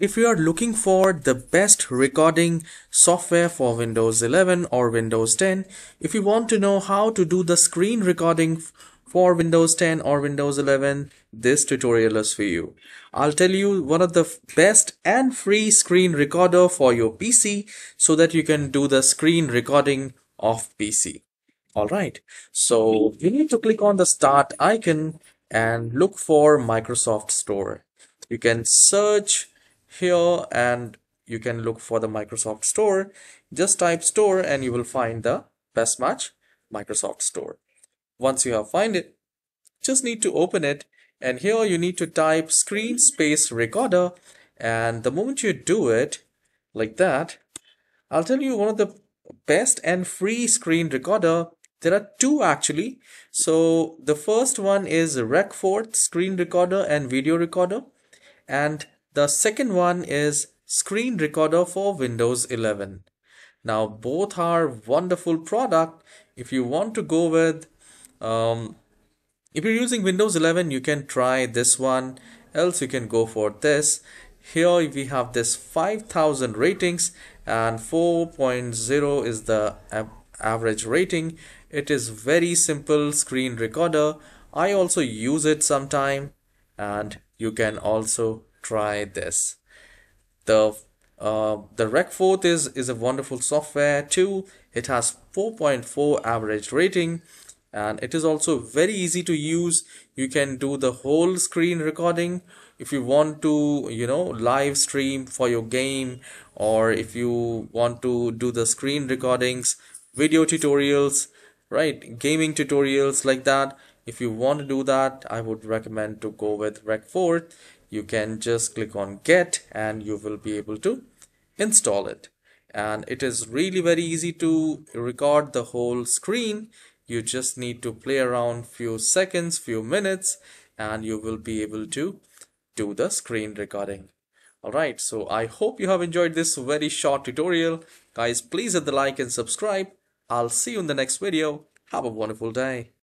If you are looking for the best recording software for Windows 11 or Windows 10, if you want to know how to do the screen recording for Windows 10 or Windows 11, this tutorial is for you. I'll tell you one of the best and free screen recorder for your PC so that you can do the screen recording of PC. Alright, so you need to click on the start icon and look for Microsoft Store. You can search here and you can look for the Microsoft Store. Just type store and you will find the best match Microsoft Store. Once you have find it, just need to open it. And here you need to type screen space recorder. And the moment you do it like that, I'll tell you one of the best and free screen recorder. There are two actually. So the first one is Recforth screen recorder and video recorder. And the second one is Screen Recorder for Windows 11. Now both are wonderful product. If you want to go with, um, if you're using Windows 11, you can try this one. Else you can go for this. Here we have this 5000 ratings and 4.0 is the average rating. It is very simple screen recorder. I also use it sometime and you can also try this. The uh, the Recforth is is a wonderful software too. It has 4.4 average rating and it is also very easy to use. You can do the whole screen recording. If you want to you know live stream for your game or if you want to do the screen recordings video tutorials right gaming tutorials like that if you want to do that i would recommend to go with Recforth you can just click on get and you will be able to install it. And it is really very easy to record the whole screen. You just need to play around few seconds few minutes and you will be able to do the screen recording. Alright so I hope you have enjoyed this very short tutorial. Guys please hit the like and subscribe. I'll see you in the next video. Have a wonderful day